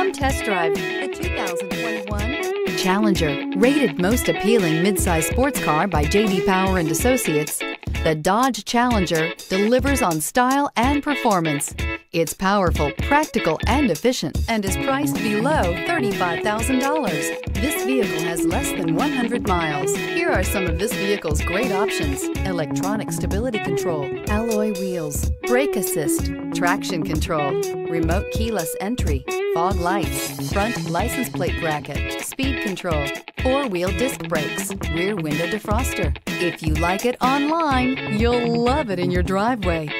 Come test drive the 2021 Challenger. Rated most appealing midsize sports car by J.D. Power and Associates, the Dodge Challenger delivers on style and performance. It's powerful, practical, and efficient, and is priced below $35,000. This vehicle has less than 100 miles. Here are some of this vehicle's great options. Electronic stability control, alloy wheels, brake assist, traction control, remote keyless entry, fog lights, front license plate bracket, speed control, four-wheel disc brakes, rear window defroster. If you like it online, you'll love it in your driveway.